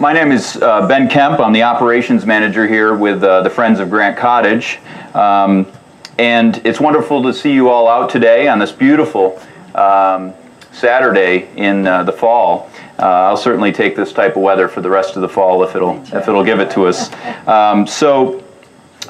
My name is uh, Ben Kemp. I'm the operations manager here with uh, the Friends of Grant Cottage. Um, and it's wonderful to see you all out today on this beautiful um, Saturday in uh, the fall. Uh, I'll certainly take this type of weather for the rest of the fall if it'll if it'll give it to us. Um, so,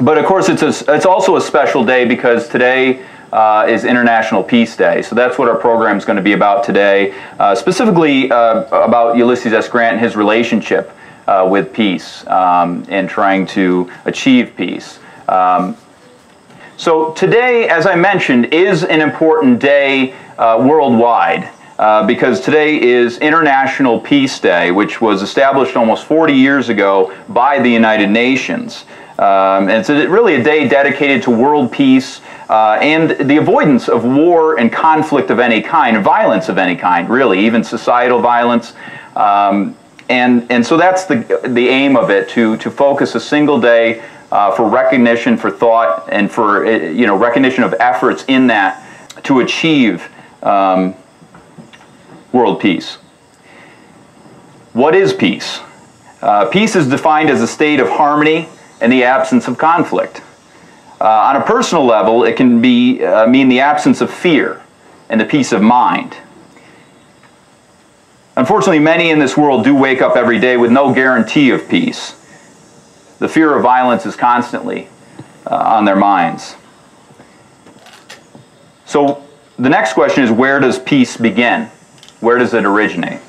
but of course it's a, it's also a special day because today uh, is International Peace Day. So that's what our program is going to be about today, uh, specifically uh, about Ulysses S. Grant and his relationship uh, with peace um, and trying to achieve peace. Um, so today, as I mentioned, is an important day uh, worldwide. Uh, because today is International Peace Day, which was established almost 40 years ago by the United Nations. Um, and it's really a day dedicated to world peace uh, and the avoidance of war and conflict of any kind, violence of any kind, really, even societal violence. Um, and, and so that's the, the aim of it, to, to focus a single day uh, for recognition, for thought, and for uh, you know, recognition of efforts in that to achieve um, world peace. What is peace? Uh, peace is defined as a state of harmony and the absence of conflict. Uh, on a personal level, it can be, uh, mean the absence of fear and the peace of mind. Unfortunately, many in this world do wake up every day with no guarantee of peace. The fear of violence is constantly uh, on their minds. So, the next question is where does peace begin? Where does it originate?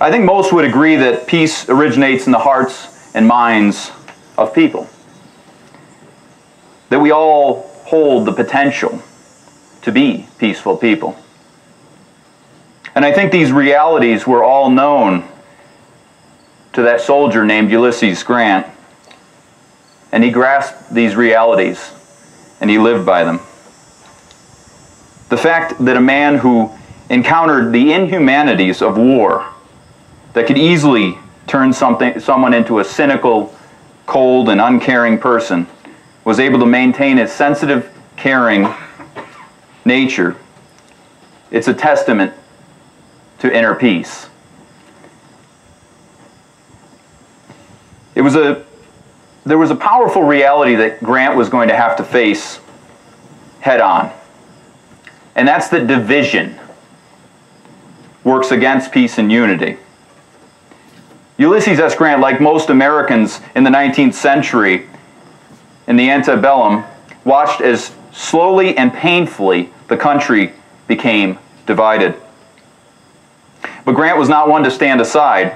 I think most would agree that peace originates in the hearts and minds of people that we all hold the potential to be peaceful people. And I think these realities were all known to that soldier named Ulysses Grant. And he grasped these realities and he lived by them. The fact that a man who encountered the inhumanities of war that could easily turn something, someone into a cynical, cold, and uncaring person was able to maintain his sensitive, caring nature, it's a testament to inner peace. It was a there was a powerful reality that Grant was going to have to face head on. And that's that division works against peace and unity. Ulysses S. Grant, like most Americans in the 19th century, in the antebellum watched as slowly and painfully the country became divided. But Grant was not one to stand aside.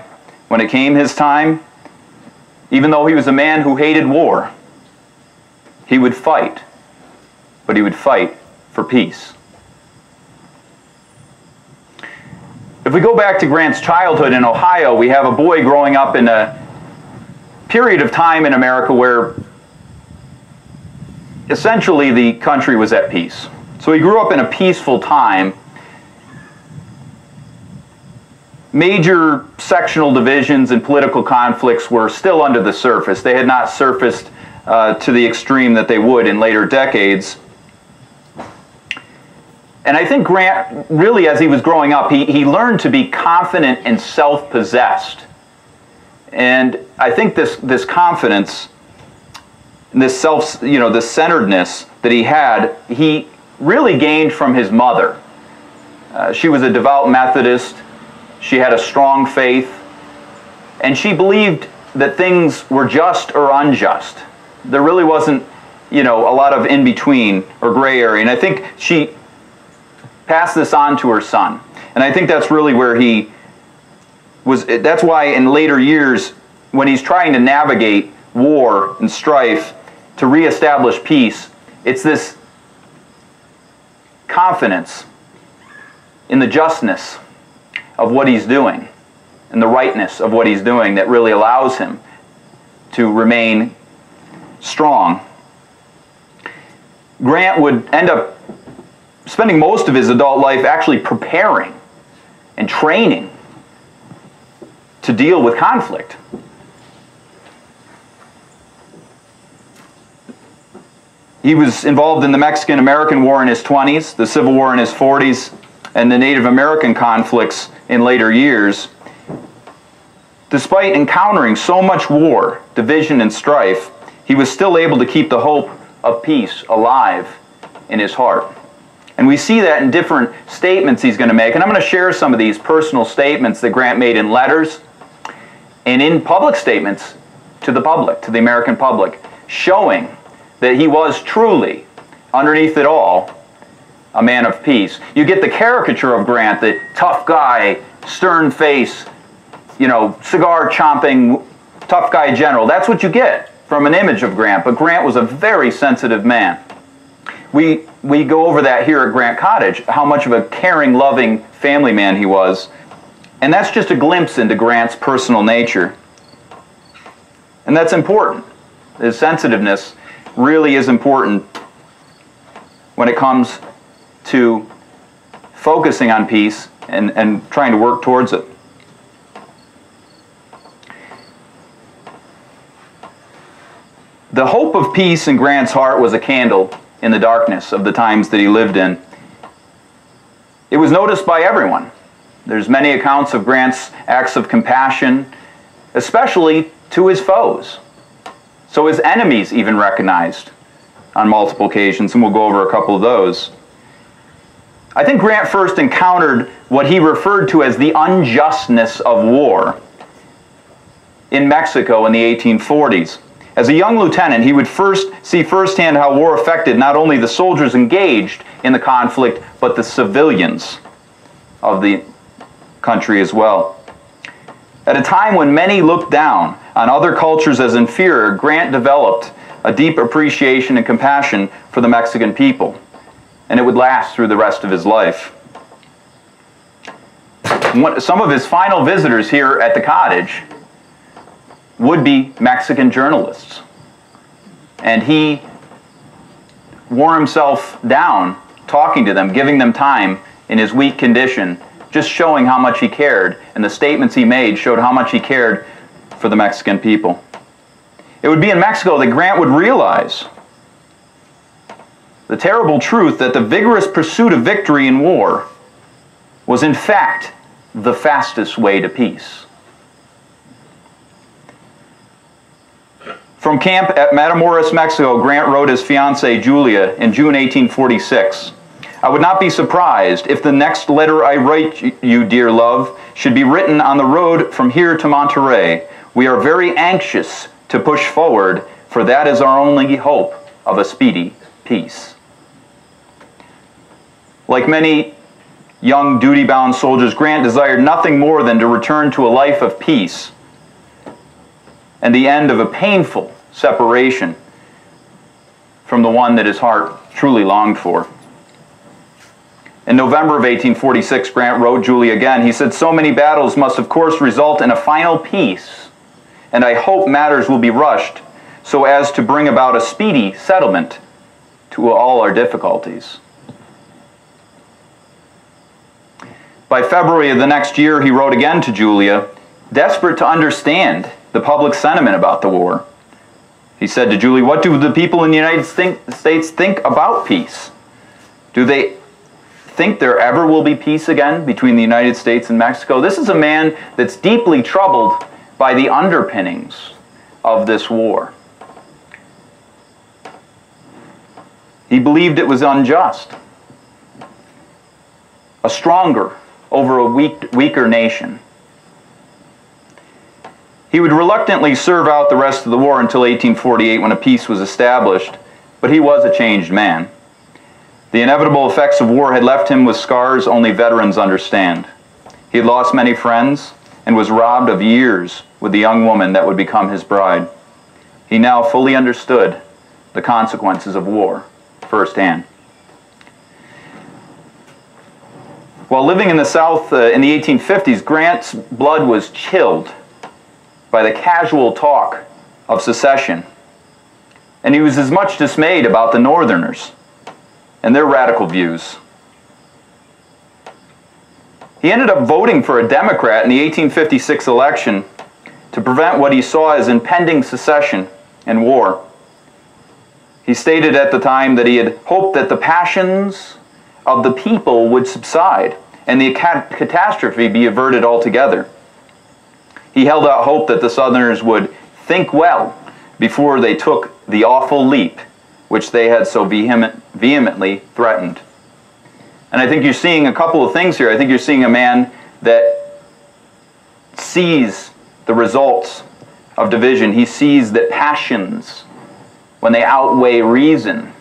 When it came his time, even though he was a man who hated war, he would fight, but he would fight for peace. If we go back to Grant's childhood in Ohio, we have a boy growing up in a period of time in America where essentially the country was at peace. So he grew up in a peaceful time. Major sectional divisions and political conflicts were still under the surface. They had not surfaced uh, to the extreme that they would in later decades. And I think Grant, really, as he was growing up, he, he learned to be confident and self possessed. And I think this, this confidence this self, you know, this centeredness that he had, he really gained from his mother. Uh, she was a devout Methodist. She had a strong faith. And she believed that things were just or unjust. There really wasn't, you know, a lot of in between or gray area. And I think she passed this on to her son. And I think that's really where he was. That's why in later years, when he's trying to navigate war and strife, to reestablish peace, it's this confidence in the justness of what he's doing and the rightness of what he's doing that really allows him to remain strong. Grant would end up spending most of his adult life actually preparing and training to deal with conflict. He was involved in the Mexican American War in his 20s, the Civil War in his 40s, and the Native American conflicts in later years. Despite encountering so much war, division, and strife, he was still able to keep the hope of peace alive in his heart. And we see that in different statements he's going to make. And I'm going to share some of these personal statements that Grant made in letters and in public statements to the public, to the American public, showing that he was truly, underneath it all, a man of peace. You get the caricature of Grant, the tough guy, stern face, you know, cigar chomping, tough guy general. That's what you get from an image of Grant. But Grant was a very sensitive man. We, we go over that here at Grant Cottage, how much of a caring, loving family man he was. And that's just a glimpse into Grant's personal nature. And that's important. His sensitiveness really is important when it comes to focusing on peace and, and trying to work towards it. The hope of peace in Grant's heart was a candle in the darkness of the times that he lived in. It was noticed by everyone. There's many accounts of Grant's acts of compassion, especially to his foes. So his enemies even recognized on multiple occasions, and we'll go over a couple of those. I think Grant first encountered what he referred to as the unjustness of war in Mexico in the 1840s. As a young lieutenant, he would first see firsthand how war affected not only the soldiers engaged in the conflict, but the civilians of the country as well. At a time when many looked down on other cultures as inferior, Grant developed a deep appreciation and compassion for the Mexican people, and it would last through the rest of his life. Some of his final visitors here at the cottage would be Mexican journalists. And he wore himself down talking to them, giving them time in his weak condition, just showing how much he cared. And the statements he made showed how much he cared for the Mexican people. It would be in Mexico that Grant would realize the terrible truth that the vigorous pursuit of victory in war was, in fact, the fastest way to peace. From camp at Matamoros, Mexico, Grant wrote his fiancee, Julia, in June 1846. I would not be surprised if the next letter I write you, dear love, should be written on the road from here to Monterey. We are very anxious to push forward, for that is our only hope of a speedy peace. Like many young duty bound soldiers, Grant desired nothing more than to return to a life of peace and the end of a painful separation from the one that his heart truly longed for. In November of 1846, Grant wrote Julie again. He said, So many battles must, of course, result in a final peace, and I hope matters will be rushed so as to bring about a speedy settlement to all our difficulties. By February of the next year, he wrote again to Julia, desperate to understand the public sentiment about the war. He said to Julie, What do the people in the United States think about peace? Do they think there ever will be peace again between the United States and Mexico? This is a man that's deeply troubled by the underpinnings of this war. He believed it was unjust. A stronger over a weak, weaker nation. He would reluctantly serve out the rest of the war until 1848 when a peace was established, but he was a changed man. The inevitable effects of war had left him with scars only veterans understand. He had lost many friends and was robbed of years with the young woman that would become his bride. He now fully understood the consequences of war firsthand. While living in the South uh, in the 1850s, Grant's blood was chilled by the casual talk of secession. And he was as much dismayed about the Northerners and their radical views. He ended up voting for a Democrat in the 1856 election to prevent what he saw as impending secession and war. He stated at the time that he had hoped that the passions of the people would subside and the catastrophe be averted altogether. He held out hope that the Southerners would think well before they took the awful leap which they had so vehement, vehemently threatened. And I think you're seeing a couple of things here. I think you're seeing a man that sees the results of division. He sees that passions, when they outweigh reason,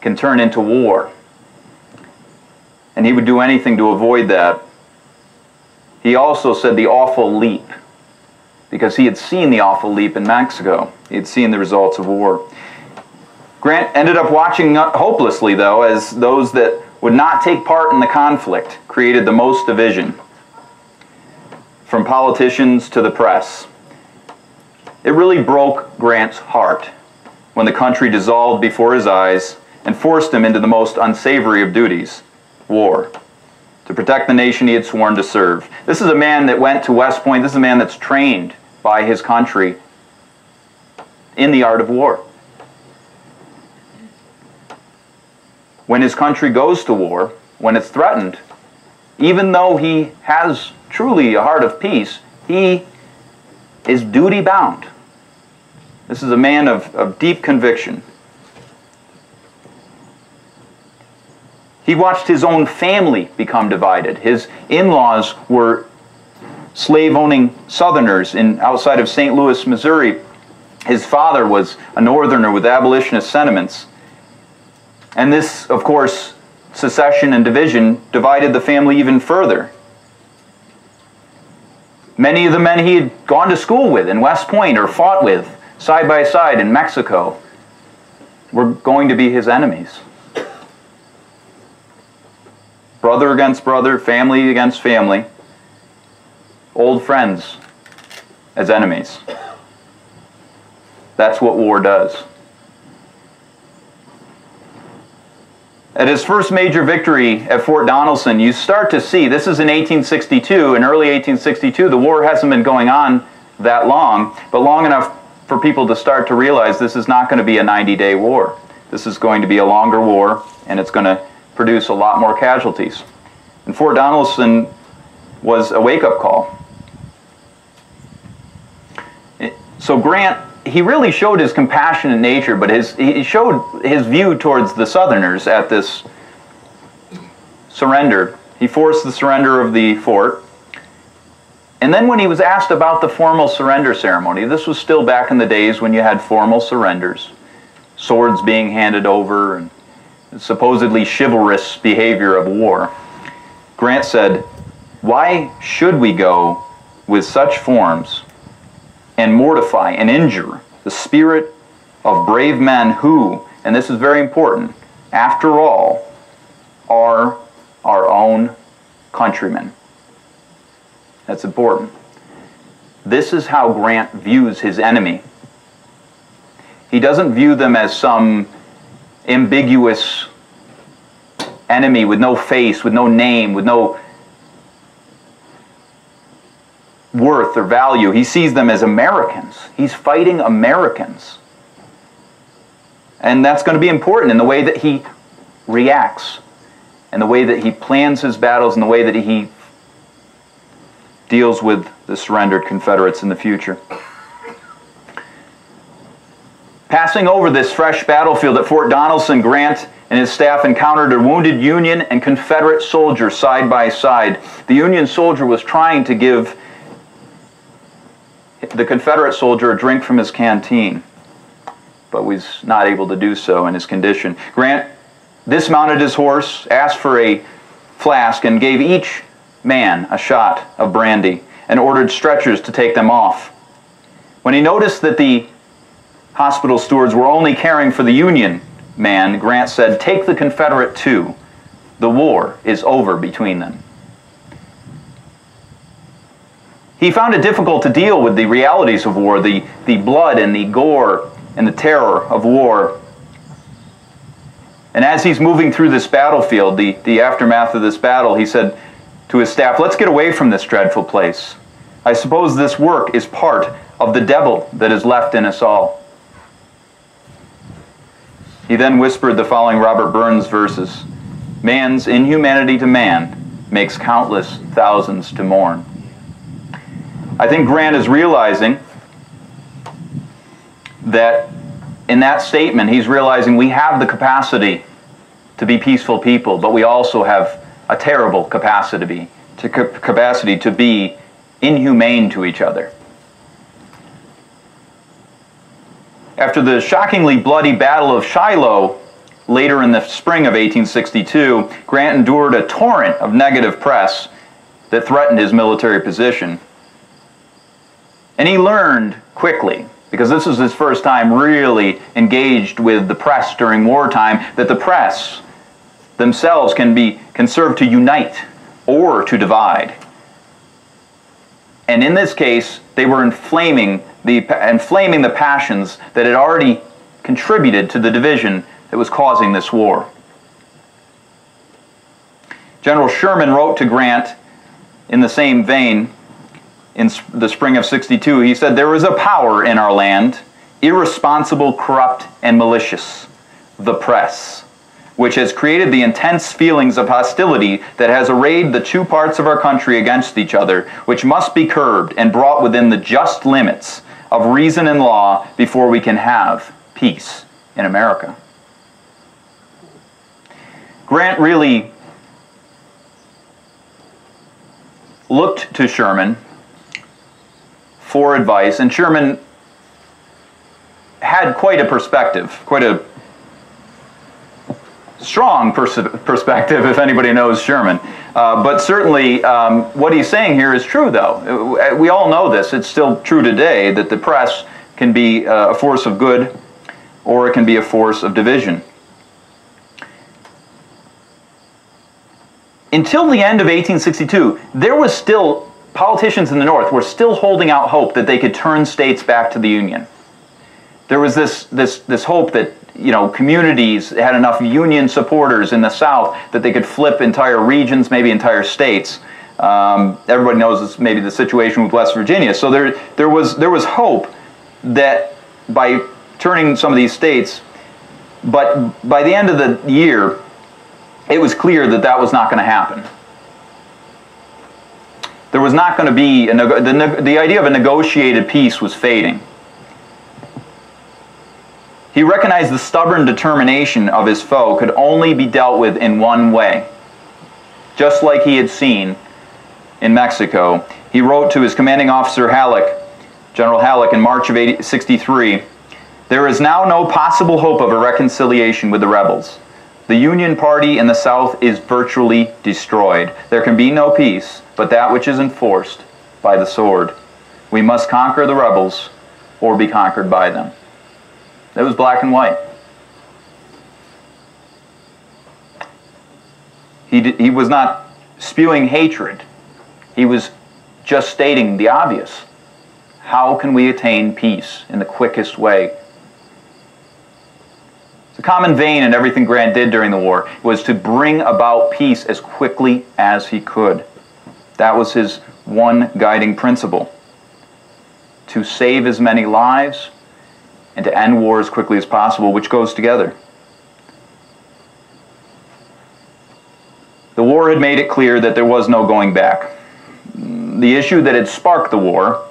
can turn into war. And he would do anything to avoid that. He also said the awful leap, because he had seen the awful leap in Mexico. He had seen the results of war. Grant ended up watching uh, hopelessly, though, as those that would not take part in the conflict created the most division, from politicians to the press. It really broke Grant's heart when the country dissolved before his eyes and forced him into the most unsavory of duties war to protect the nation he had sworn to serve. This is a man that went to West Point. This is a man that's trained by his country in the art of war. When his country goes to war, when it's threatened, even though he has truly a heart of peace, he is duty bound. This is a man of, of deep conviction. He watched his own family become divided. His in laws were slave owning Southerners in, outside of St. Louis, Missouri. His father was a Northerner with abolitionist sentiments. And this, of course, secession and division divided the family even further. Many of the men he had gone to school with in West Point or fought with side by side in Mexico were going to be his enemies. Brother against brother, family against family, old friends as enemies. That's what war does. At his first major victory at Fort Donelson, you start to see this is in 1862, in early 1862. The war hasn't been going on that long, but long enough for people to start to realize this is not going to be a 90 day war. This is going to be a longer war, and it's going to produce a lot more casualties. And Fort Donelson was a wake up call. So Grant he really showed his compassionate nature, but his, he showed his view towards the Southerners at this surrender. He forced the surrender of the fort. And then when he was asked about the formal surrender ceremony, this was still back in the days when you had formal surrenders, swords being handed over, and supposedly chivalrous behavior of war. Grant said, Why should we go with such forms and mortify and injure the spirit of brave men who, and this is very important, after all, are our own countrymen. That's important. This is how Grant views his enemy. He doesn't view them as some ambiguous enemy with no face, with no name, with no worth or value. He sees them as Americans. He's fighting Americans. And that's going to be important in the way that he reacts, and the way that he plans his battles, and the way that he deals with the surrendered Confederates in the future. Passing over this fresh battlefield at Fort Donelson, Grant and his staff encountered a wounded Union and Confederate soldier side by side. The Union soldier was trying to give the Confederate soldier a drink from his canteen, but was not able to do so in his condition. Grant dismounted his horse, asked for a flask, and gave each man a shot of brandy and ordered stretchers to take them off. When he noticed that the hospital stewards were only caring for the Union man, Grant said, Take the Confederate too. The war is over between them. He found it difficult to deal with the realities of war, the, the blood and the gore and the terror of war. And as he's moving through this battlefield, the, the aftermath of this battle, he said to his staff, Let's get away from this dreadful place. I suppose this work is part of the devil that is left in us all. He then whispered the following Robert Burns verses Man's inhumanity to man makes countless thousands to mourn. I think Grant is realizing that in that statement, he's realizing we have the capacity to be peaceful people, but we also have a terrible capacity to be, capacity to be inhumane to each other. After the shockingly bloody Battle of Shiloh later in the spring of 1862, Grant endured a torrent of negative press that threatened his military position. And he learned quickly, because this was his first time really engaged with the press during wartime, that the press themselves can be can serve to unite or to divide. And in this case, they were inflaming the, inflaming the passions that had already contributed to the division that was causing this war. General Sherman wrote to Grant in the same vein in the spring of 62. He said, There is a power in our land, irresponsible, corrupt, and malicious, the press which has created the intense feelings of hostility that has arrayed the two parts of our country against each other, which must be curbed and brought within the just limits of reason and law before we can have peace in America. Grant really looked to Sherman for advice, and Sherman had quite a perspective, quite a strong pers perspective if anybody knows Sherman. Uh, but certainly, um, what he's saying here is true, though. Uh, we all know this. It's still true today that the press can be uh, a force of good or it can be a force of division. Until the end of 1862, there was still, politicians in the North were still holding out hope that they could turn states back to the Union. There was this, this, this hope that you know, communities had enough union supporters in the South that they could flip entire regions, maybe entire states. Um, everybody knows this, maybe the situation with West Virginia. So there, there was there was hope that by turning some of these states, but by the end of the year, it was clear that that was not going to happen. There was not going to be a, the the idea of a negotiated peace was fading. He recognized the stubborn determination of his foe could only be dealt with in one way. Just like he had seen in Mexico, he wrote to his commanding officer Halleck, General Halleck, in March of 63, There is now no possible hope of a reconciliation with the rebels. The Union Party in the South is virtually destroyed. There can be no peace but that which is enforced by the sword. We must conquer the rebels or be conquered by them. It was black and white. He, he was not spewing hatred. He was just stating the obvious. How can we attain peace in the quickest way? The common vein in everything Grant did during the war was to bring about peace as quickly as he could. That was his one guiding principle. To save as many lives and to end war as quickly as possible, which goes together. The war had made it clear that there was no going back. The issue that had sparked the war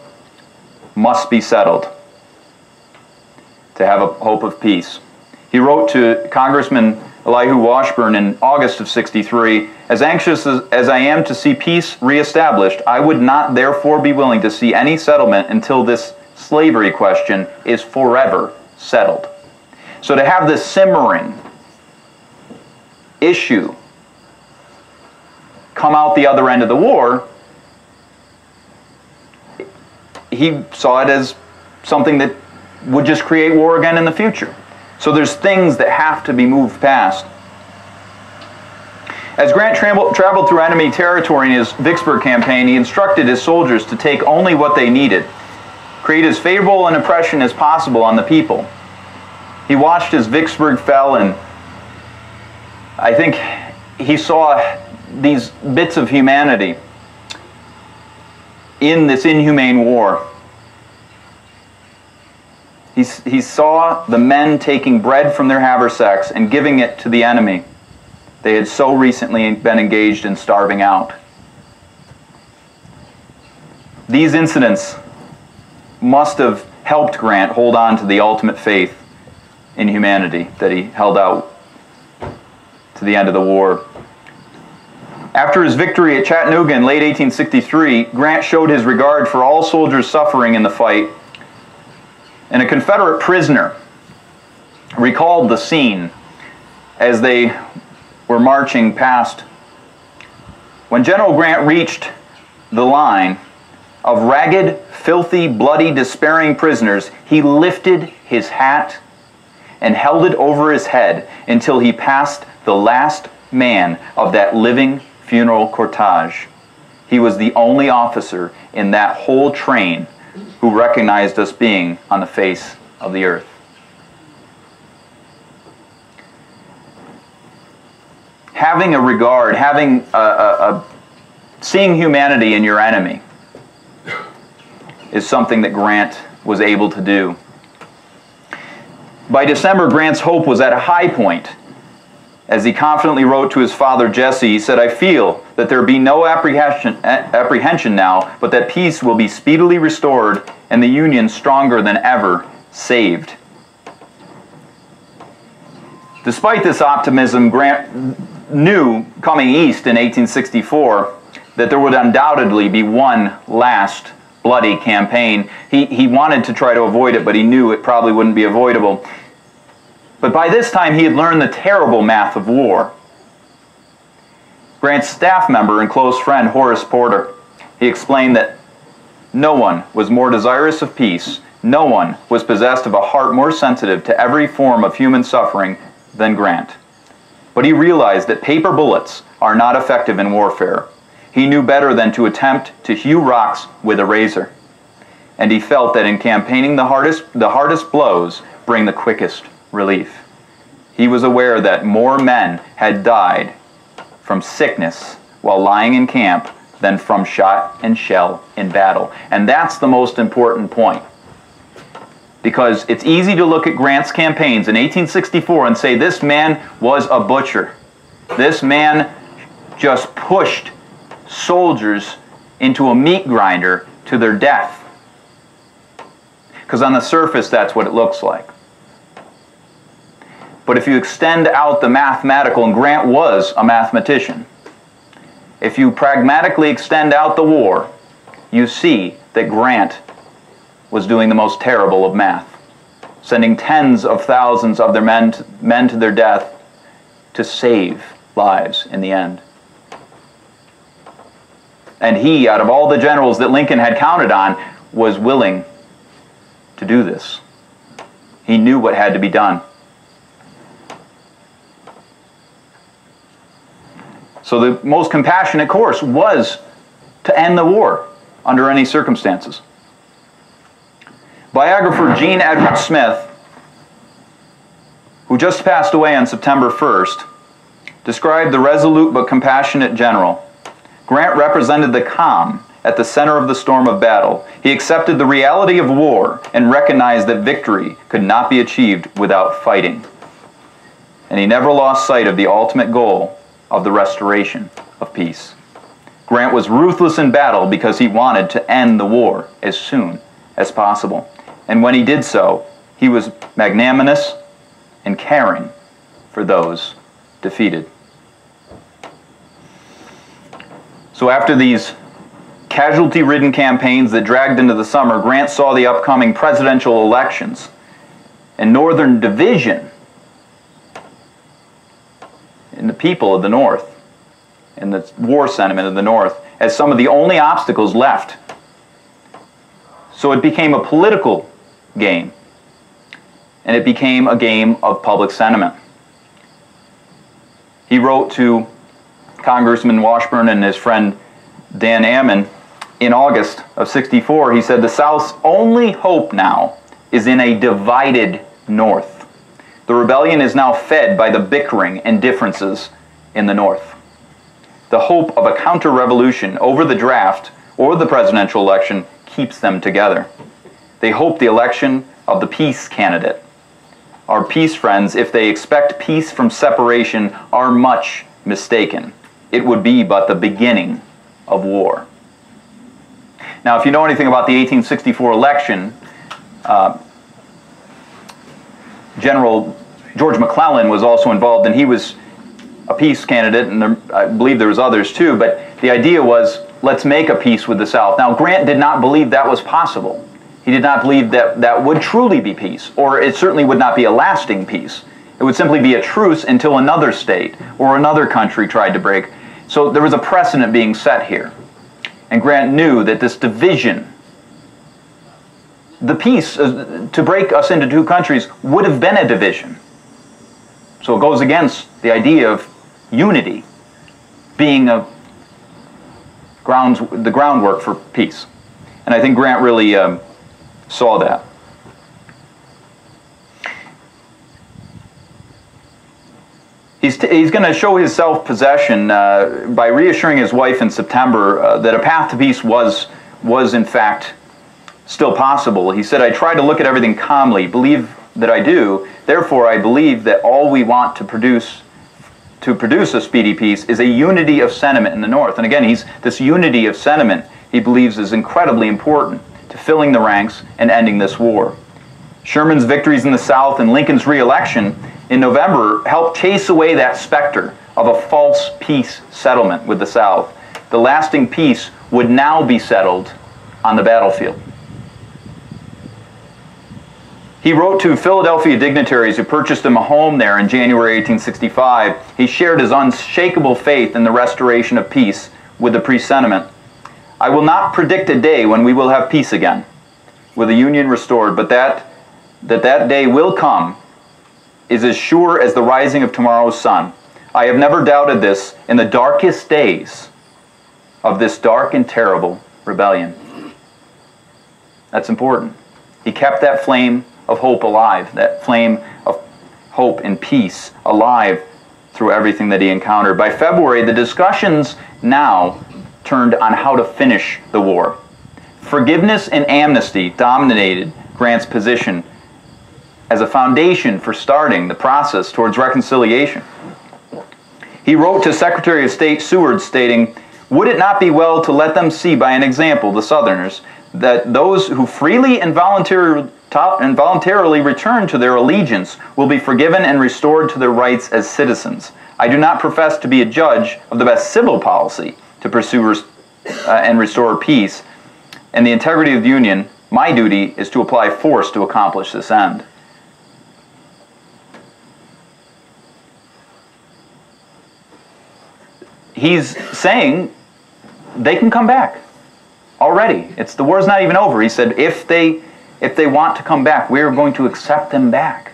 must be settled to have a hope of peace. He wrote to Congressman Elihu Washburne in August of 63, As anxious as, as I am to see peace reestablished, I would not therefore be willing to see any settlement until this slavery question is forever settled. So to have this simmering issue come out the other end of the war, he saw it as something that would just create war again in the future. So there's things that have to be moved past. As Grant traveled through enemy territory in his Vicksburg campaign, he instructed his soldiers to take only what they needed create as favorable an impression as possible on the people. He watched as Vicksburg fell, and I think he saw these bits of humanity in this inhumane war. He, he saw the men taking bread from their haversacks and giving it to the enemy. They had so recently been engaged in starving out. These incidents must have helped Grant hold on to the ultimate faith in humanity that he held out to the end of the war. After his victory at Chattanooga in late 1863, Grant showed his regard for all soldiers suffering in the fight, and a Confederate prisoner recalled the scene as they were marching past. When General Grant reached the line of ragged, filthy, bloody, despairing prisoners, he lifted his hat and held it over his head until he passed the last man of that living funeral cortege. He was the only officer in that whole train who recognized us being on the face of the earth. Having a regard, having a, a, a seeing humanity in your enemy is something that Grant was able to do. By December, Grant's hope was at a high point as he confidently wrote to his father Jesse, he said, I feel that there be no apprehension, eh, apprehension now, but that peace will be speedily restored and the Union stronger than ever saved. Despite this optimism, Grant knew coming east in 1864 that there would undoubtedly be one last bloody campaign. He, he wanted to try to avoid it, but he knew it probably wouldn't be avoidable. But by this time, he had learned the terrible math of war. Grant's staff member and close friend, Horace Porter, he explained that no one was more desirous of peace, no one was possessed of a heart more sensitive to every form of human suffering than Grant. But he realized that paper bullets are not effective in warfare. He knew better than to attempt to hew rocks with a razor. And he felt that in campaigning the hardest, the hardest blows bring the quickest relief. He was aware that more men had died from sickness while lying in camp than from shot and shell in battle. And that's the most important point. Because it's easy to look at Grant's campaigns in 1864 and say this man was a butcher. This man just pushed soldiers into a meat grinder to their death. Because on the surface, that's what it looks like. But if you extend out the mathematical, and Grant was a mathematician, if you pragmatically extend out the war, you see that Grant was doing the most terrible of math, sending tens of thousands of their men to, men to their death to save lives in the end. And he, out of all the generals that Lincoln had counted on, was willing to do this. He knew what had to be done. So the most compassionate course was to end the war under any circumstances. Biographer Jean Edward Smith, who just passed away on September 1st, described the resolute but compassionate general. Grant represented the calm at the center of the storm of battle. He accepted the reality of war and recognized that victory could not be achieved without fighting. And he never lost sight of the ultimate goal of the restoration of peace. Grant was ruthless in battle because he wanted to end the war as soon as possible. And when he did so, he was magnanimous and caring for those defeated. So after these casualty ridden campaigns that dragged into the summer, Grant saw the upcoming presidential elections. And Northern Division in the people of the North and the war sentiment of the North as some of the only obstacles left. So it became a political game, and it became a game of public sentiment. He wrote to Congressman Washburne and his friend Dan Ammen in August of 64. He said, The South's only hope now is in a divided North. The rebellion is now fed by the bickering and differences in the North. The hope of a counter revolution over the draft or the presidential election keeps them together. They hope the election of the peace candidate. Our peace friends, if they expect peace from separation, are much mistaken. It would be but the beginning of war. Now, if you know anything about the 1864 election, uh, General George McClellan was also involved, and he was a peace candidate, and there, I believe there was others too. But the idea was, let's make a peace with the South. Now, Grant did not believe that was possible. He did not believe that that would truly be peace, or it certainly would not be a lasting peace. It would simply be a truce until another state or another country tried to break. So there was a precedent being set here. And Grant knew that this division, the peace uh, to break us into two countries, would have been a division. So it goes against the idea of unity being a grounds, the groundwork for peace. And I think Grant really um, saw that. He's, he's going to show his self possession uh, by reassuring his wife in September uh, that a path to peace was, was, in fact, still possible. He said, I try to look at everything calmly, believe that I do. Therefore, I believe that all we want to produce to produce a speedy peace is a unity of sentiment in the North. And again, he's this unity of sentiment he believes is incredibly important to filling the ranks and ending this war. Sherman's victories in the South and Lincoln's reelection in November helped chase away that specter of a false peace settlement with the South. The lasting peace would now be settled on the battlefield. He wrote to Philadelphia dignitaries who purchased him a home there in January 1865. He shared his unshakable faith in the restoration of peace with the presentiment I will not predict a day when we will have peace again, with the Union restored, but that that, that day will come is as sure as the rising of tomorrow's sun. I have never doubted this in the darkest days of this dark and terrible rebellion. That's important. He kept that flame of hope alive, that flame of hope and peace alive through everything that he encountered. By February, the discussions now turned on how to finish the war. Forgiveness and amnesty dominated Grant's position as a foundation for starting the process towards reconciliation. He wrote to Secretary of State Seward stating, Would it not be well to let them see by an example, the Southerners, that those who freely and voluntarily and voluntarily return to their allegiance will be forgiven and restored to their rights as citizens. I do not profess to be a judge of the best civil policy to pursue uh, and restore peace and the integrity of the Union. My duty is to apply force to accomplish this end. He's saying they can come back already. It's the war's not even over. He said if they if they want to come back, we are going to accept them back.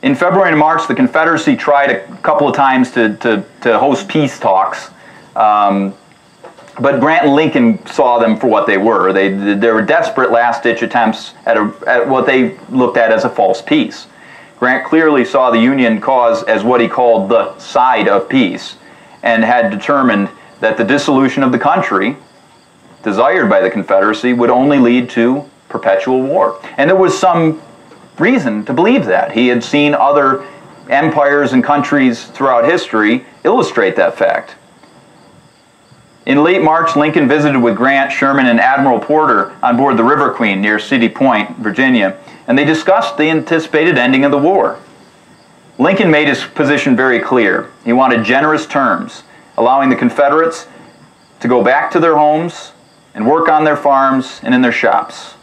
In February and March, the Confederacy tried a couple of times to, to, to host peace talks. Um, but Grant and Lincoln saw them for what they were. They, they were desperate last ditch attempts at, a, at what they looked at as a false peace. Grant clearly saw the Union cause as what he called the side of peace and had determined that the dissolution of the country desired by the Confederacy would only lead to perpetual war. And there was some reason to believe that. He had seen other empires and countries throughout history illustrate that fact. In late March, Lincoln visited with Grant, Sherman, and Admiral Porter on board the River Queen near City Point, Virginia, and they discussed the anticipated ending of the war. Lincoln made his position very clear. He wanted generous terms, allowing the Confederates to go back to their homes and work on their farms and in their shops.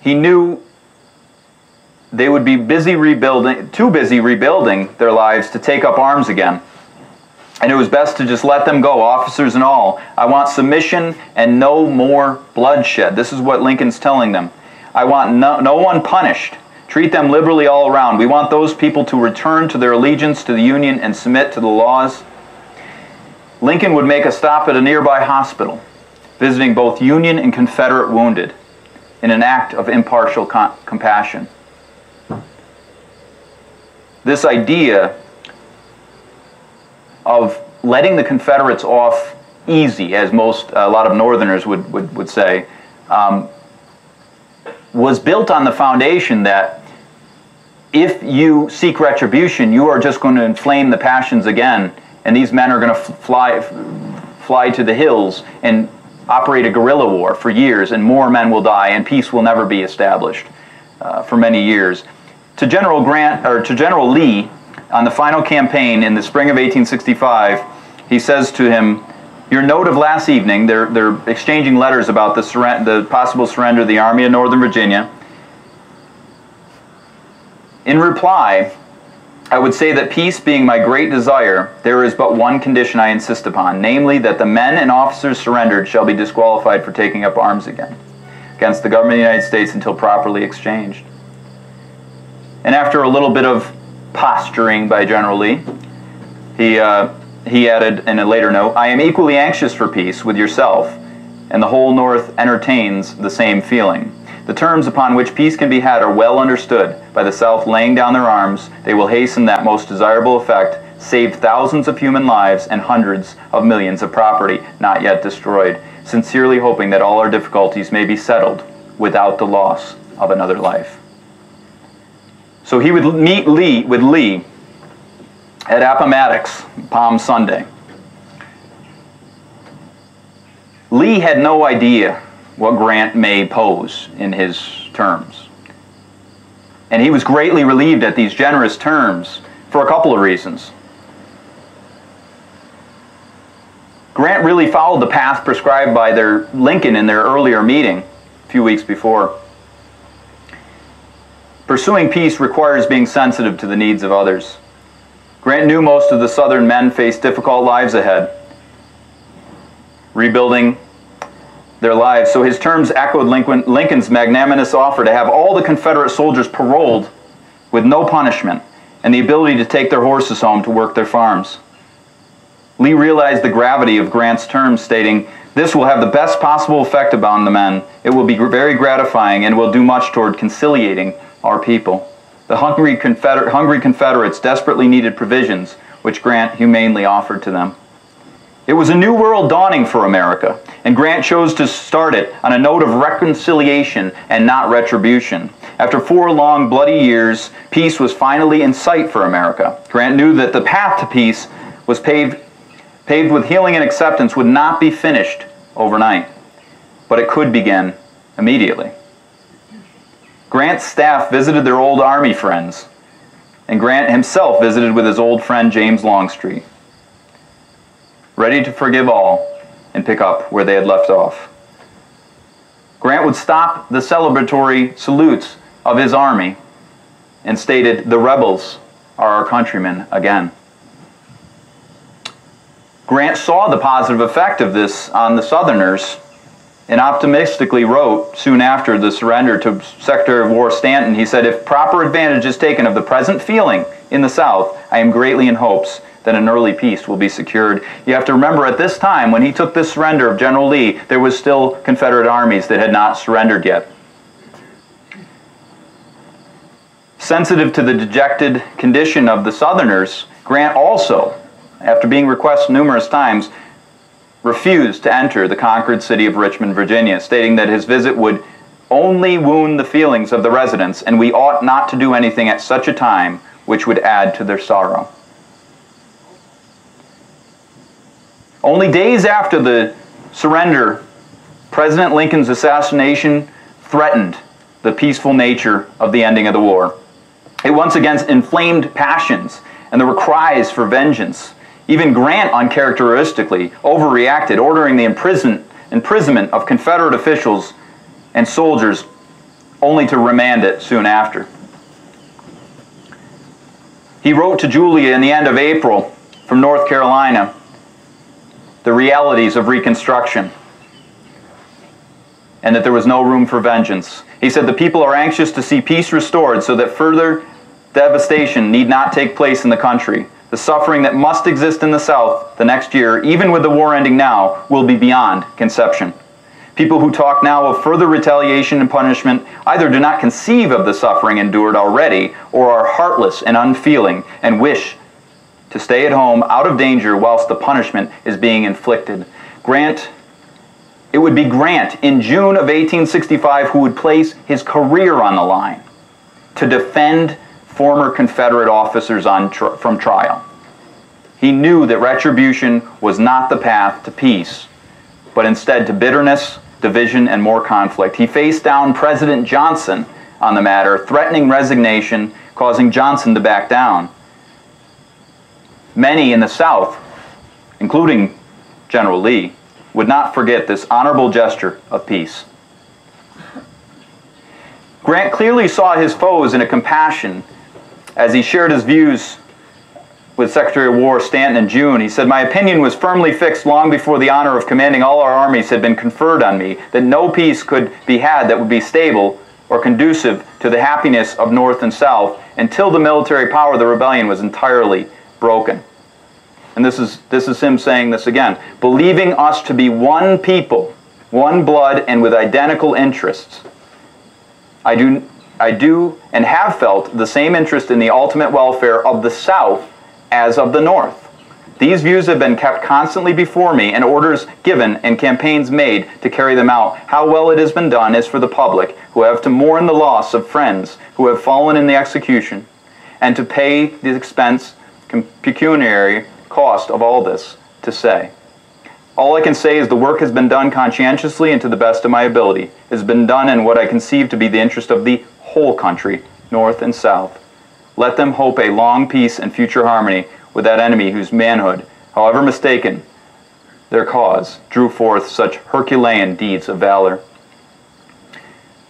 He knew they would be busy rebuilding, too busy rebuilding their lives to take up arms again. And it was best to just let them go, officers and all. I want submission and no more bloodshed. This is what Lincoln's telling them. I want no, no one punished. Treat them liberally all around. We want those people to return to their allegiance to the Union and submit to the laws Lincoln would make a stop at a nearby hospital, visiting both Union and Confederate wounded in an act of impartial compassion. This idea of letting the Confederates off easy, as most a lot of Northerners would, would, would say, um, was built on the foundation that if you seek retribution, you are just going to inflame the passions again, and these men are going to fly, fly to the hills and operate a guerrilla war for years, and more men will die, and peace will never be established uh, for many years. To General Grant or to General Lee, on the final campaign in the spring of 1865, he says to him, "Your note of last evening. They're they're exchanging letters about the the possible surrender of the Army of Northern Virginia." In reply, I would say that peace being my great desire, there is but one condition I insist upon, namely that the men and officers surrendered shall be disqualified for taking up arms again against the government of the United States until properly exchanged. And after a little bit of posturing by General Lee, he, uh, he added in a later note, I am equally anxious for peace with yourself, and the whole North entertains the same feeling. The terms upon which peace can be had are well understood. By the South laying down their arms, they will hasten that most desirable effect, save thousands of human lives and hundreds of millions of property not yet destroyed, sincerely hoping that all our difficulties may be settled without the loss of another life. So he would meet Lee with Lee at Appomattox, Palm Sunday. Lee had no idea what Grant may pose in his terms. And he was greatly relieved at these generous terms for a couple of reasons. Grant really followed the path prescribed by their Lincoln in their earlier meeting a few weeks before. Pursuing peace requires being sensitive to the needs of others. Grant knew most of the Southern men faced difficult lives ahead. Rebuilding their lives. So his terms echoed Lincoln's magnanimous offer to have all the Confederate soldiers paroled with no punishment and the ability to take their horses home to work their farms. Lee realized the gravity of Grant's terms, stating, This will have the best possible effect upon the men. It will be very gratifying and will do much toward conciliating our people. The hungry, Confeder- hungry Confederates desperately needed provisions, which Grant humanely offered to them. It was a new world dawning for America, and Grant chose to start it on a note of reconciliation and not retribution. After four long, bloody years, peace was finally in sight for America. Grant knew that the path to peace was paved, paved with healing and acceptance would not be finished overnight, but it could begin immediately. Grant's staff visited their old Army friends, and Grant himself visited with his old friend James Longstreet ready to forgive all and pick up where they had left off. Grant would stop the celebratory salutes of his army and stated, The rebels are our countrymen again. Grant saw the positive effect of this on the Southerners and optimistically wrote soon after the surrender to Secretary of War Stanton, he said, If proper advantage is taken of the present feeling in the South, I am greatly in hopes that an early peace will be secured. You have to remember at this time, when he took this surrender of General Lee, there was still Confederate armies that had not surrendered yet. Sensitive to the dejected condition of the Southerners, Grant also, after being requested numerous times, refused to enter the conquered city of Richmond, Virginia, stating that his visit would only wound the feelings of the residents, and we ought not to do anything at such a time which would add to their sorrow. Only days after the surrender, President Lincoln's assassination threatened the peaceful nature of the ending of the war. It once again inflamed passions, and there were cries for vengeance. Even Grant, uncharacteristically, overreacted, ordering the imprisonment of Confederate officials and soldiers, only to remand it soon after. He wrote to Julia in the end of April from North Carolina the realities of Reconstruction and that there was no room for vengeance. He said, The people are anxious to see peace restored so that further devastation need not take place in the country. The suffering that must exist in the South the next year, even with the war ending now, will be beyond conception. People who talk now of further retaliation and punishment either do not conceive of the suffering endured already or are heartless and unfeeling and wish to stay at home out of danger whilst the punishment is being inflicted. Grant, it would be Grant in June of 1865 who would place his career on the line to defend former Confederate officers on from trial. He knew that retribution was not the path to peace, but instead to bitterness, division, and more conflict. He faced down President Johnson on the matter, threatening resignation, causing Johnson to back down. Many in the South, including General Lee, would not forget this honorable gesture of peace. Grant clearly saw his foes in a compassion as he shared his views with Secretary of War Stanton in June. He said, My opinion was firmly fixed long before the honor of commanding all our armies had been conferred on me, that no peace could be had that would be stable or conducive to the happiness of North and South until the military power of the rebellion was entirely broken. And this is, this is him saying this again believing us to be one people, one blood, and with identical interests. I do, I do and have felt the same interest in the ultimate welfare of the South as of the North. These views have been kept constantly before me and orders given and campaigns made to carry them out. How well it has been done is for the public, who have to mourn the loss of friends who have fallen in the execution, and to pay the expense, pecuniary cost of all this, to say. All I can say is the work has been done conscientiously and to the best of my ability. It has been done in what I conceive to be the interest of the whole country, North and South. Let them hope a long peace and future harmony with that enemy whose manhood, however mistaken their cause, drew forth such Herculean deeds of valor.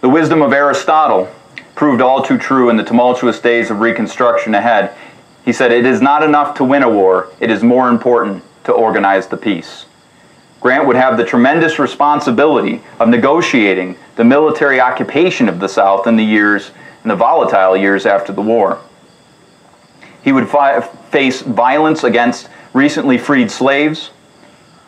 The wisdom of Aristotle proved all too true in the tumultuous days of Reconstruction ahead. He said, It is not enough to win a war, it is more important to organize the peace. Grant would have the tremendous responsibility of negotiating the military occupation of the South in the years, in the volatile years after the war. He would face violence against recently freed slaves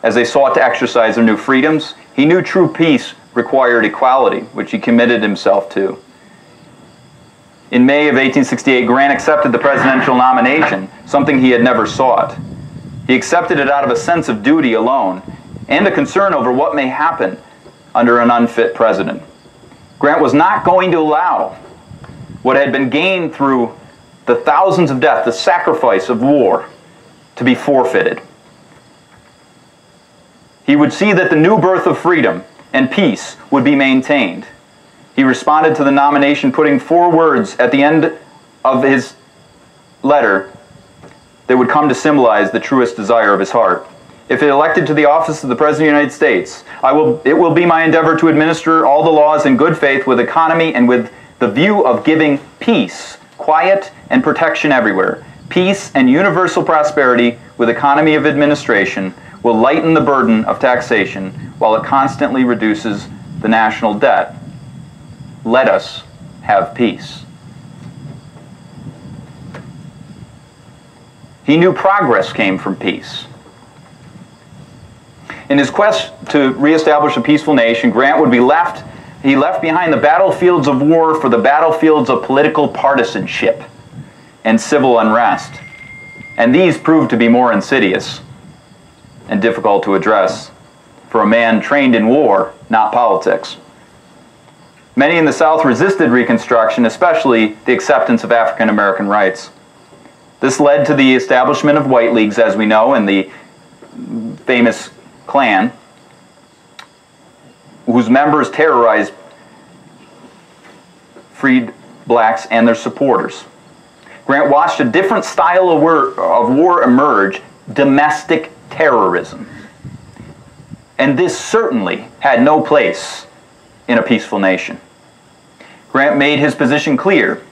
as they sought to exercise their new freedoms. He knew true peace required equality, which he committed himself to. In May of 1868, Grant accepted the presidential nomination, something he had never sought. He accepted it out of a sense of duty alone and a concern over what may happen under an unfit president. Grant was not going to allow what had been gained through the thousands of deaths, the sacrifice of war, to be forfeited. He would see that the new birth of freedom and peace would be maintained. He responded to the nomination, putting four words at the end of his letter that would come to symbolize the truest desire of his heart. If elected to the office of the President of the United States, I will, it will be my endeavor to administer all the laws in good faith with economy and with the view of giving peace quiet and protection everywhere. Peace and universal prosperity with economy of administration will lighten the burden of taxation while it constantly reduces the national debt. Let us have peace. He knew progress came from peace. In his quest to reestablish a peaceful nation, Grant would be left he left behind the battlefields of war for the battlefields of political partisanship and civil unrest. And these proved to be more insidious and difficult to address for a man trained in war, not politics. Many in the South resisted Reconstruction, especially the acceptance of African American rights. This led to the establishment of white leagues, as we know, and the famous Klan, whose members terrorized freed blacks and their supporters. Grant watched a different style of war, of war emerge domestic terrorism. And this certainly had no place in a peaceful nation. Grant made his position clear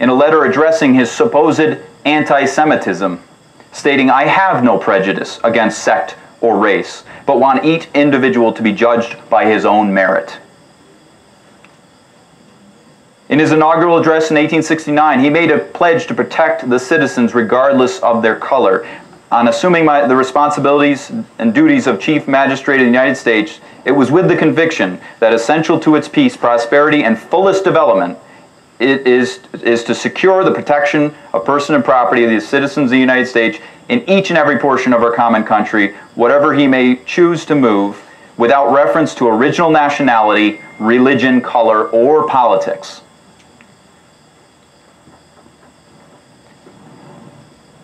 in a letter addressing his supposed anti Semitism, stating, I have no prejudice against sect or race, but want each individual to be judged by his own merit. In his inaugural address in 1869, he made a pledge to protect the citizens regardless of their color. On assuming my, the responsibilities and duties of Chief Magistrate of the United States, it was with the conviction that essential to its peace, prosperity, and fullest development it is, is to secure the protection of person and property of the citizens of the United States in each and every portion of our common country, whatever he may choose to move, without reference to original nationality, religion, color, or politics.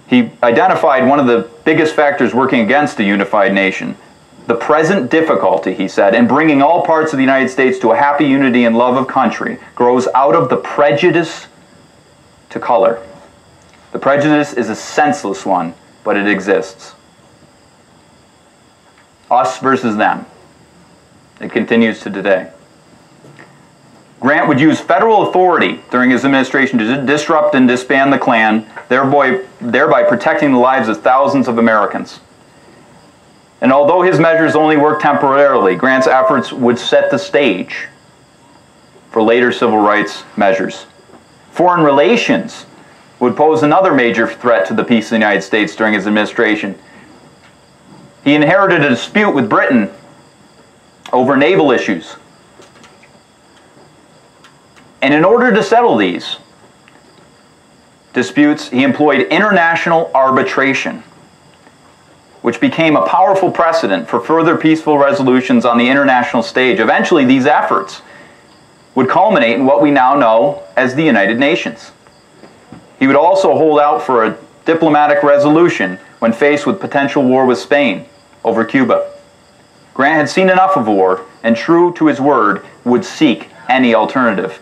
He identified one of the biggest factors working against a unified nation. The present difficulty, he said, in bringing all parts of the United States to a happy unity and love of country grows out of the prejudice to color. The prejudice is a senseless one, but it exists. Us versus them. It continues to today. Grant would use federal authority during his administration to disrupt and disband the Klan, thereby, thereby protecting the lives of thousands of Americans. And although his measures only worked temporarily, Grant's efforts would set the stage for later civil rights measures. Foreign relations would pose another major threat to the peace of the United States during his administration. He inherited a dispute with Britain over naval issues. And in order to settle these disputes, he employed international arbitration, which became a powerful precedent for further peaceful resolutions on the international stage. Eventually, these efforts would culminate in what we now know as the United Nations. He would also hold out for a diplomatic resolution when faced with potential war with Spain over Cuba. Grant had seen enough of war and, true to his word, would seek any alternative.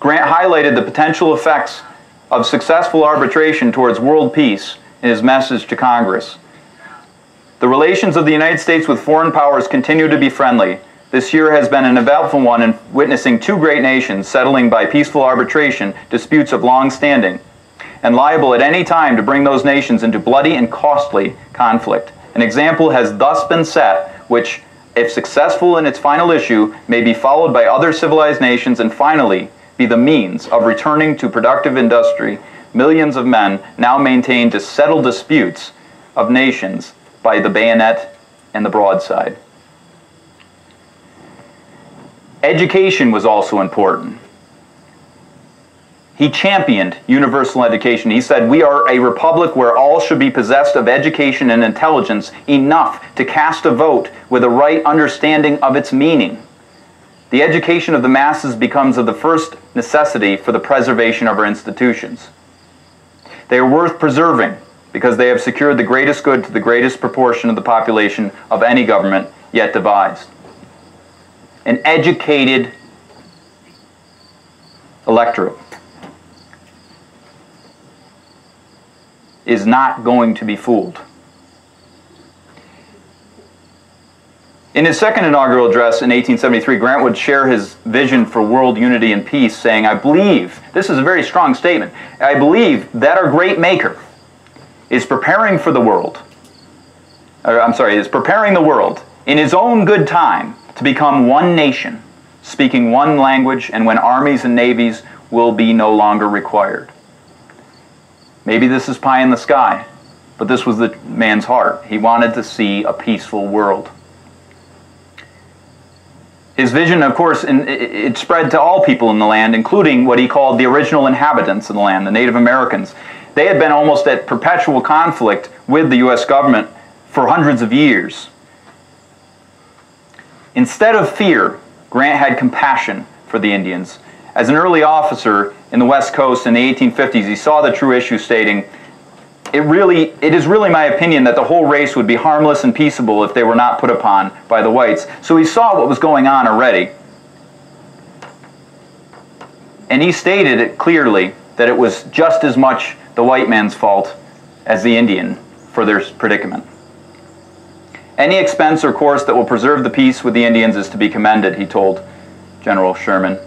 Grant highlighted the potential effects of successful arbitration towards world peace in his message to Congress. The relations of the United States with foreign powers continue to be friendly. This year has been an eventful one in witnessing two great nations settling by peaceful arbitration disputes of long standing and liable at any time to bring those nations into bloody and costly conflict. An example has thus been set which, if successful in its final issue, may be followed by other civilized nations and finally be the means of returning to productive industry millions of men now maintain to settle disputes of nations by the bayonet and the broadside. Education was also important. He championed universal education. He said, We are a republic where all should be possessed of education and intelligence enough to cast a vote with a right understanding of its meaning. The education of the masses becomes of the first necessity for the preservation of our institutions. They are worth preserving because they have secured the greatest good to the greatest proportion of the population of any government yet devised. An educated electorate is not going to be fooled. In his second inaugural address in 1873, Grant would share his vision for world unity and peace, saying, I believe, this is a very strong statement, I believe that our great Maker is preparing for the world, or, I'm sorry, is preparing the world in his own good time to become one nation, speaking one language, and when armies and navies will be no longer required. Maybe this is pie in the sky, but this was the man's heart. He wanted to see a peaceful world. His vision, of course, it spread to all people in the land, including what he called the original inhabitants of the land, the Native Americans. They had been almost at perpetual conflict with the U.S. government for hundreds of years. Instead of fear, Grant had compassion for the Indians. As an early officer, in the West Coast in the 1850s, he saw the true issue stating, it really it is really my opinion that the whole race would be harmless and peaceable if they were not put upon by the whites. So he saw what was going on already. And he stated it clearly that it was just as much the white man's fault as the Indian for their predicament. Any expense or course that will preserve the peace with the Indians is to be commended, he told General Sherman.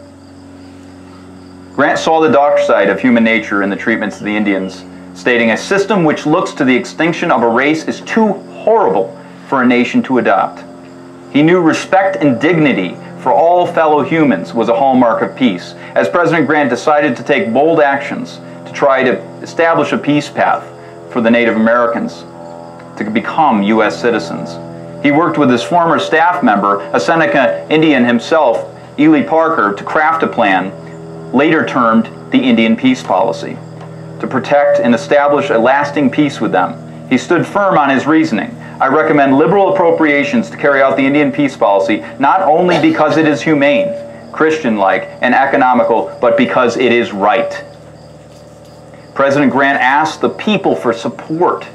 Grant saw the dark side of human nature in the treatments of the Indians, stating, A system which looks to the extinction of a race is too horrible for a nation to adopt. He knew respect and dignity for all fellow humans was a hallmark of peace, as President Grant decided to take bold actions to try to establish a peace path for the Native Americans to become U.S. citizens. He worked with his former staff member, a Seneca Indian himself, Ely Parker, to craft a plan later termed the Indian Peace Policy, to protect and establish a lasting peace with them. He stood firm on his reasoning. I recommend liberal appropriations to carry out the Indian Peace Policy, not only because it is humane, Christian like, and economical, but because it is right. President Grant asked the people for support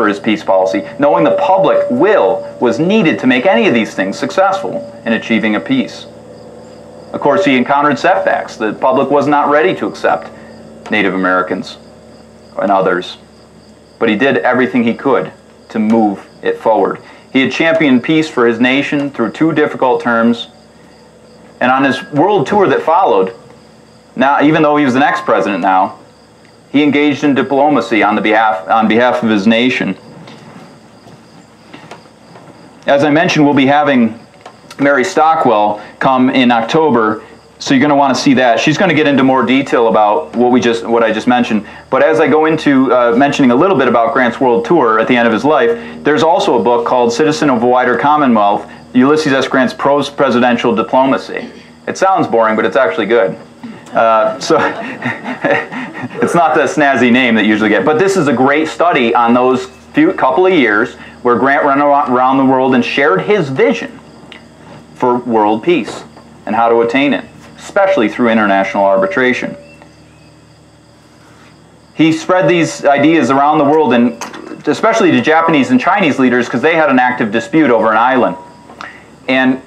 for his peace policy, knowing the public will was needed to make any of these things successful in achieving a peace. Of course, he encountered setbacks. The public was not ready to accept Native Americans and others. But he did everything he could to move it forward. He had championed peace for his nation through two difficult terms. And on his world tour that followed, now even though he was an ex-president now, he engaged in diplomacy on, the behalf, on behalf of his nation. As I mentioned, we'll be having Mary Stockwell come in October so you're going to want to see that. She's going to get into more detail about what we just, what I just mentioned. But as I go into uh, mentioning a little bit about Grant's world tour at the end of his life, there's also a book called Citizen of a Wider Commonwealth: Ulysses S. Grant's Post-Presidential Diplomacy. It sounds boring, but it's actually good. Uh, so it's not the snazzy name that you usually get, but this is a great study on those few couple of years where Grant ran around the world and shared his vision for world peace and how to attain it especially through international arbitration. He spread these ideas around the world, and especially to Japanese and Chinese leaders, because they had an active dispute over an island. And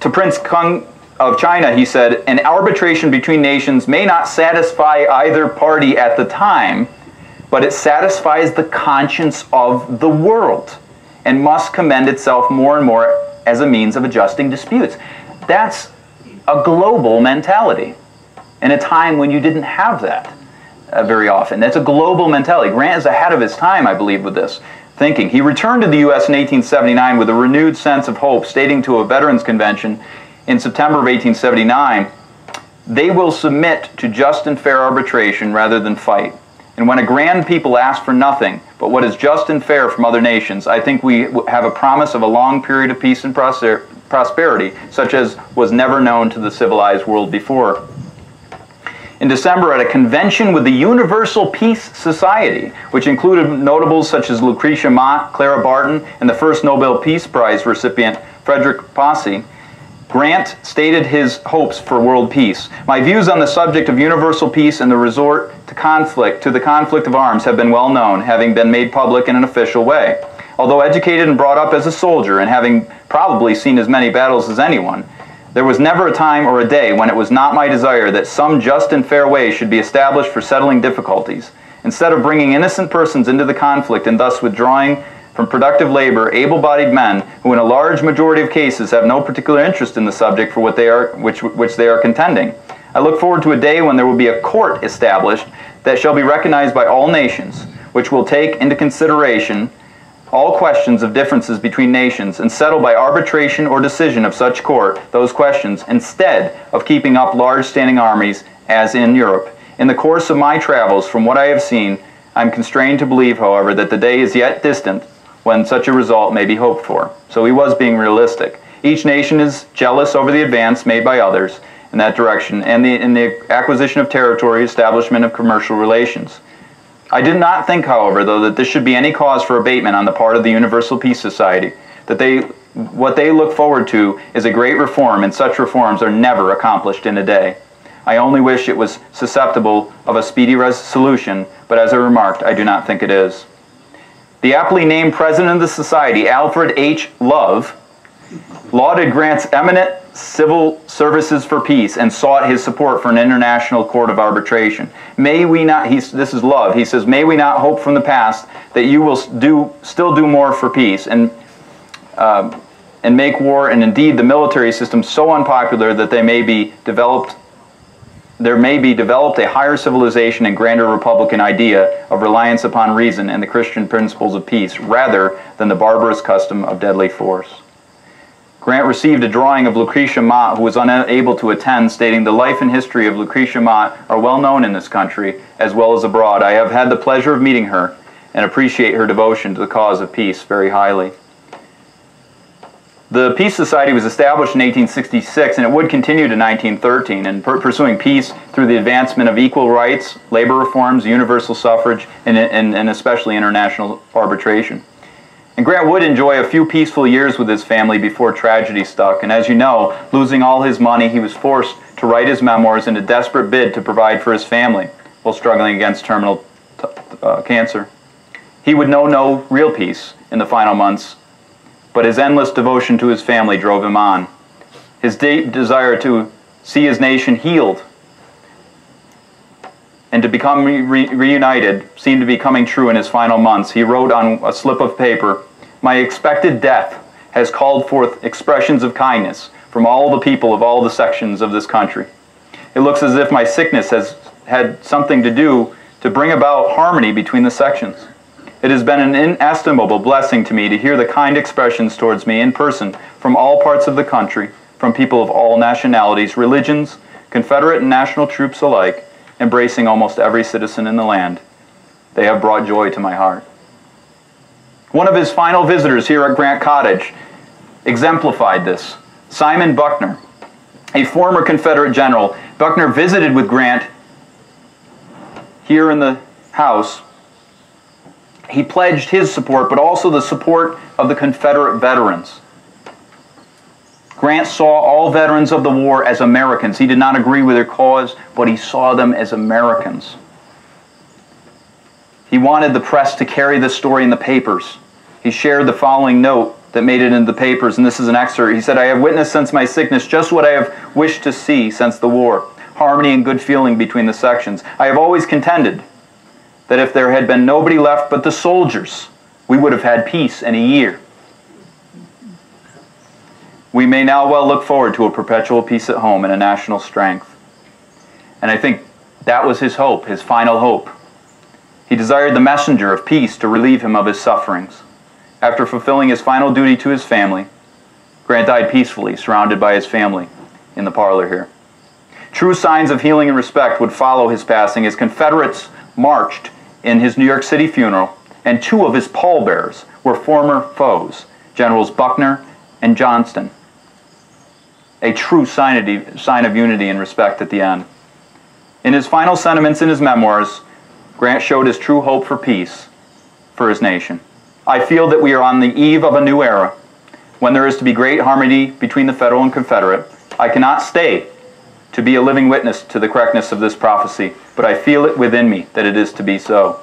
to Prince Kung of China, he said, an arbitration between nations may not satisfy either party at the time, but it satisfies the conscience of the world and must commend itself more and more as a means of adjusting disputes. That's a global mentality in a time when you didn't have that uh, very often. That's a global mentality. Grant is ahead of his time, I believe, with this thinking. He returned to the U.S. in 1879 with a renewed sense of hope, stating to a Veterans Convention in September of 1879, they will submit to just and fair arbitration rather than fight. And when a grand people ask for nothing but what is just and fair from other nations, I think we have a promise of a long period of peace and prosperity such as was never known to the civilized world before. In December, at a convention with the Universal Peace Society, which included notables such as Lucretia Mott, Clara Barton, and the first Nobel Peace Prize recipient Frederick Passy, Grant stated his hopes for world peace. My views on the subject of universal peace and the resort to conflict, to the conflict of arms, have been well known, having been made public in an official way. Although educated and brought up as a soldier and having probably seen as many battles as anyone, there was never a time or a day when it was not my desire that some just and fair way should be established for settling difficulties. Instead of bringing innocent persons into the conflict and thus withdrawing from productive labor able bodied men who, in a large majority of cases, have no particular interest in the subject for what they are, which, which they are contending. I look forward to a day when there will be a court established that shall be recognized by all nations, which will take into consideration all questions of differences between nations and settle by arbitration or decision of such court those questions instead of keeping up large standing armies as in Europe. In the course of my travels, from what I have seen, I am constrained to believe, however, that the day is yet distant when such a result may be hoped for. So he was being realistic. Each nation is jealous over the advance made by others in that direction and the, in the acquisition of territory, establishment of commercial relations. I did not think, however, though, that this should be any cause for abatement on the part of the Universal Peace Society, that they, what they look forward to is a great reform, and such reforms are never accomplished in a day. I only wish it was susceptible of a speedy resolution, but as I remarked, I do not think it is. The aptly named president of the society, Alfred H. Love, lauded Grant's eminent civil services for peace and sought his support for an international court of arbitration. May we not, he's, this is love, he says, may we not hope from the past that you will do, still do more for peace and, uh, and make war and indeed the military system so unpopular that they may be developed there may be developed a higher civilization and grander republican idea of reliance upon reason and the Christian principles of peace rather than the barbarous custom of deadly force. Grant received a drawing of Lucretia Mott, who was unable to attend, stating, The life and history of Lucretia Mott are well known in this country, as well as abroad. I have had the pleasure of meeting her and appreciate her devotion to the cause of peace very highly. The Peace Society was established in 1866 and it would continue to 1913 in pursuing peace through the advancement of equal rights, labor reforms, universal suffrage, and, and, and especially international arbitration. And Grant would enjoy a few peaceful years with his family before tragedy struck. And as you know, losing all his money, he was forced to write his memoirs in a desperate bid to provide for his family. while struggling against terminal uh, cancer. He would know no real peace in the final months, but his endless devotion to his family drove him on. His deep desire to see his nation healed and to become re reunited seemed to be coming true in his final months. He wrote on a slip of paper, My expected death has called forth expressions of kindness from all the people of all the sections of this country. It looks as if my sickness has had something to do to bring about harmony between the sections. It has been an inestimable blessing to me to hear the kind expressions towards me in person from all parts of the country, from people of all nationalities, religions, Confederate and national troops alike, embracing almost every citizen in the land. They have brought joy to my heart. One of his final visitors here at Grant Cottage exemplified this. Simon Buckner, a former Confederate general. Buckner visited with Grant here in the House. He pledged his support, but also the support of the Confederate veterans. Grant saw all veterans of the war as Americans. He did not agree with their cause, but he saw them as Americans. He wanted the press to carry this story in the papers. He shared the following note that made it into the papers, and this is an excerpt. He said, I have witnessed since my sickness just what I have wished to see since the war harmony and good feeling between the sections. I have always contended that if there had been nobody left but the soldiers, we would have had peace in a year. We may now well look forward to a perpetual peace at home and a national strength. And I think that was his hope, his final hope. He desired the messenger of peace to relieve him of his sufferings. After fulfilling his final duty to his family, Grant died peacefully, surrounded by his family in the parlor here. True signs of healing and respect would follow his passing as Confederates marched in his New York City funeral, and two of his pallbearers were former foes, Generals Buckner and Johnston. A true sign of, unity and respect at the end. In his final sentiments in his memoirs, Grant showed his true hope for peace for his nation. I feel that we are on the eve of a new era when there is to be great harmony between the Federal and Confederate. I cannot stay to be a living witness to the correctness of this prophecy, but I feel it within me that it is to be so.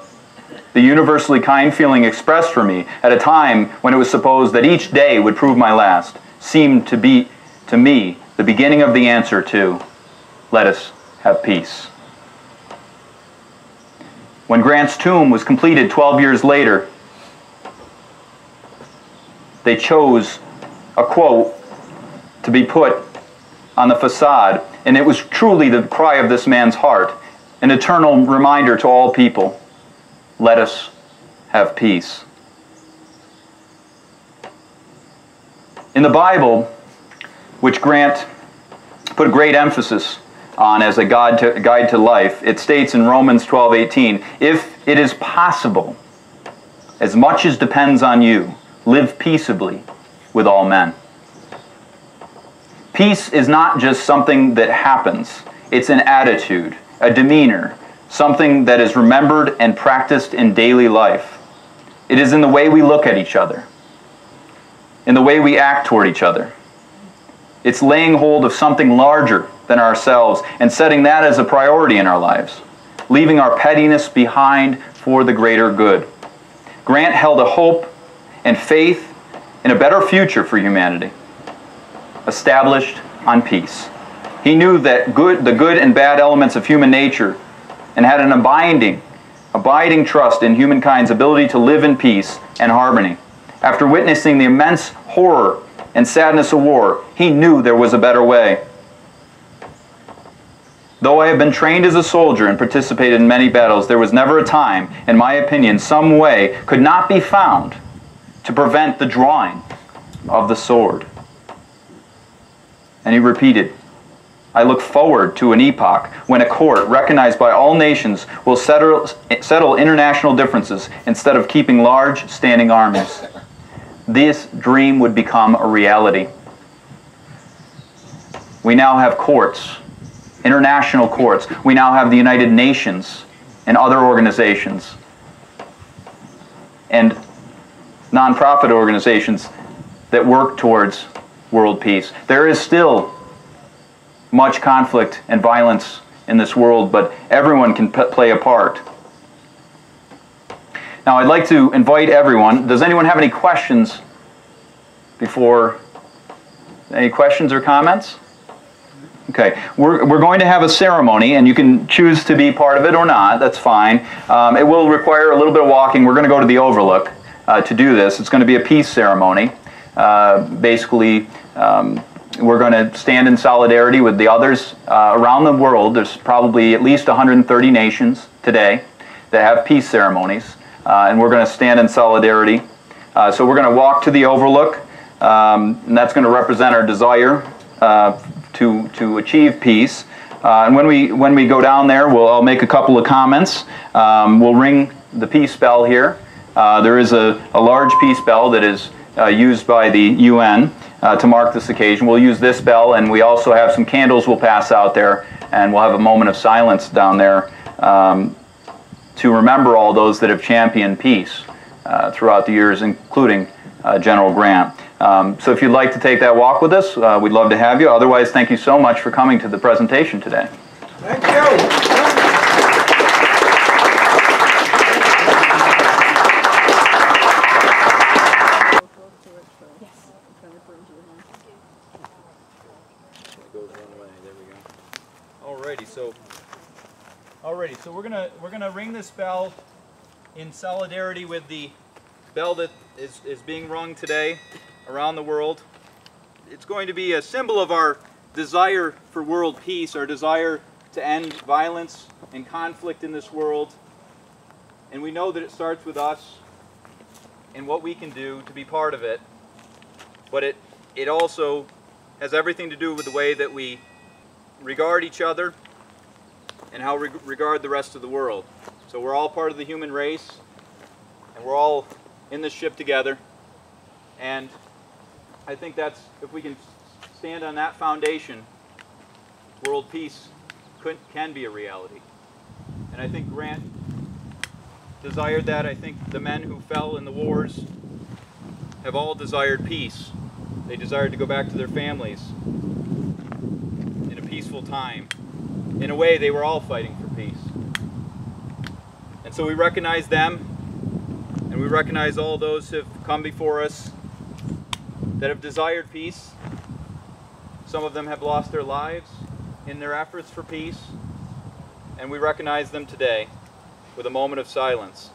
The universally kind feeling expressed for me at a time when it was supposed that each day would prove my last seemed to be, to me, the beginning of the answer to, let us have peace. When Grant's tomb was completed 12 years later, they chose a quote to be put on the facade, and it was truly the cry of this man's heart, an eternal reminder to all people let us have peace. In the Bible, which Grant put great emphasis on as a guide to, guide to life, it states in Romans 12:18, "If it is possible, as much as depends on you, live peaceably with all men. Peace is not just something that happens, it's an attitude, a demeanor, something that is remembered and practiced in daily life. It is in the way we look at each other, in the way we act toward each other. It's laying hold of something larger than ourselves and setting that as a priority in our lives, leaving our pettiness behind for the greater good. Grant held a hope and faith in a better future for humanity, established on peace. He knew that good, the good and bad elements of human nature and had an abiding, abiding trust in humankind's ability to live in peace and harmony. After witnessing the immense horror and sadness of war, he knew there was a better way. Though I have been trained as a soldier and participated in many battles, there was never a time, in my opinion, some way could not be found to prevent the drawing of the sword. And he repeated, I look forward to an epoch when a court recognized by all nations will settle, settle international differences instead of keeping large standing armies. This dream would become a reality. We now have courts, international courts. We now have the United Nations and other organizations. And nonprofit organizations that work towards world peace. There is still much conflict and violence in this world, but everyone can play a part. Now, I'd like to invite everyone. Does anyone have any questions before? Any questions or comments? Okay, we're, we're going to have a ceremony, and you can choose to be part of it or not. That's fine. Um, it will require a little bit of walking. We're going to go to the Overlook uh, to do this. It's going to be a peace ceremony. Uh, basically, um, we're going to stand in solidarity with the others uh, around the world. There's probably at least 130 nations today that have peace ceremonies, uh, and we're going to stand in solidarity. Uh, so we're going to walk to the Overlook, um, and that's going to represent our desire uh, to, to achieve peace. Uh, and when we, when we go down there, we'll, I'll make a couple of comments. Um, we'll ring the peace bell here. Uh, there is a, a large peace bell that is uh, used by the UN uh, to mark this occasion. We'll use this bell, and we also have some candles we'll pass out there, and we'll have a moment of silence down there um, to remember all those that have championed peace uh, throughout the years, including uh, General Grant. Um, so if you'd like to take that walk with us, uh, we'd love to have you. Otherwise, thank you so much for coming to the presentation today. Thank you. goes one way. There we go. Alrighty, so alrighty, so we're gonna we're gonna ring this bell in solidarity with the bell that is, is being rung today around the world. It's going to be a symbol of our desire for world peace, our desire to end violence and conflict in this world. And we know that it starts with us and what we can do to be part of it. But it it also has everything to do with the way that we regard each other and how we regard the rest of the world. So we're all part of the human race, and we're all in this ship together. And I think that's, if we can stand on that foundation, world peace could, can be a reality. And I think Grant desired that. I think the men who fell in the wars have all desired peace. They desired to go back to their families in a peaceful time. In a way, they were all fighting for peace. And so we recognize them, and we recognize all those who have come before us that have desired peace. Some of them have lost their lives in their efforts for peace, and we recognize them today with a moment of silence.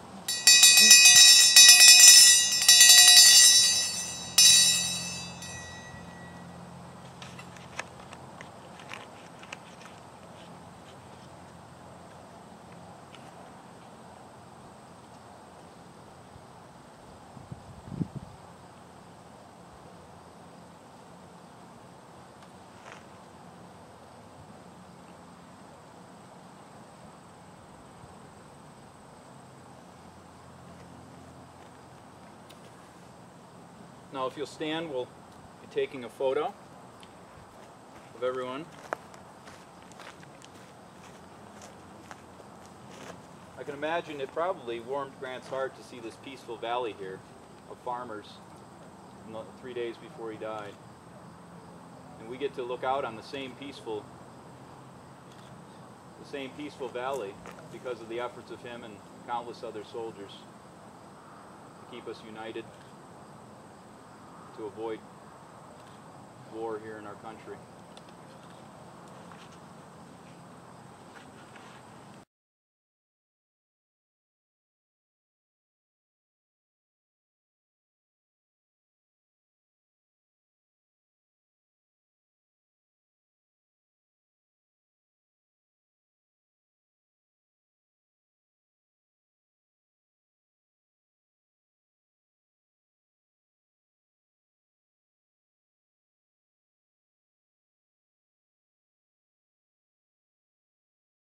If you'll stand, we'll be taking a photo of everyone. I can imagine it probably warmed Grant's heart to see this peaceful valley here of farmers three days before he died. And we get to look out on the same peaceful the same peaceful valley because of the efforts of him and countless other soldiers to keep us united to avoid war here in our country.